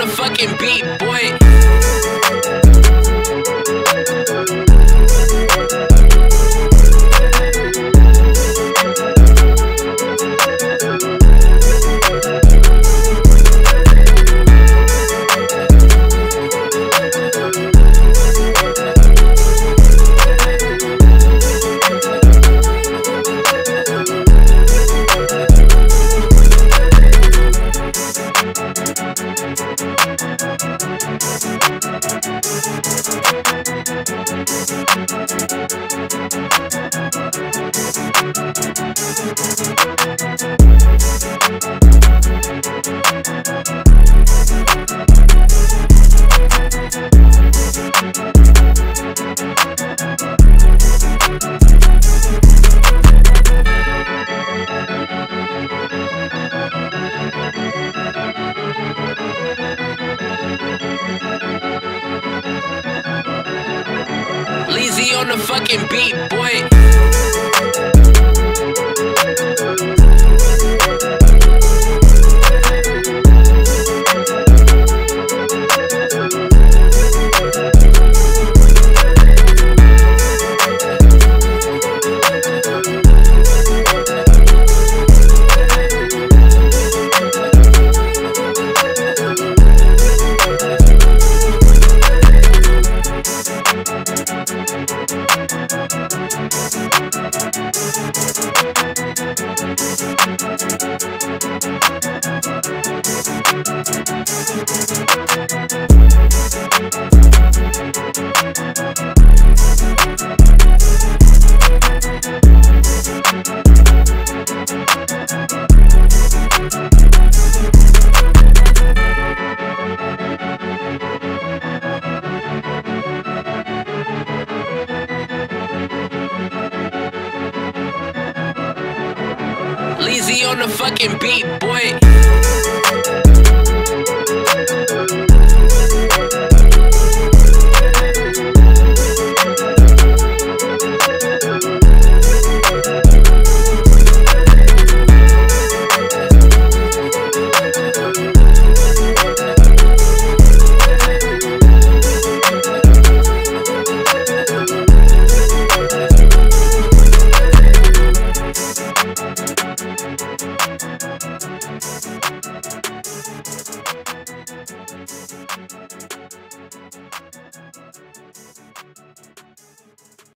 on the fucking beat, boy. Leezy on the fucking beat, boy. Leezy on the fucking beat, boy.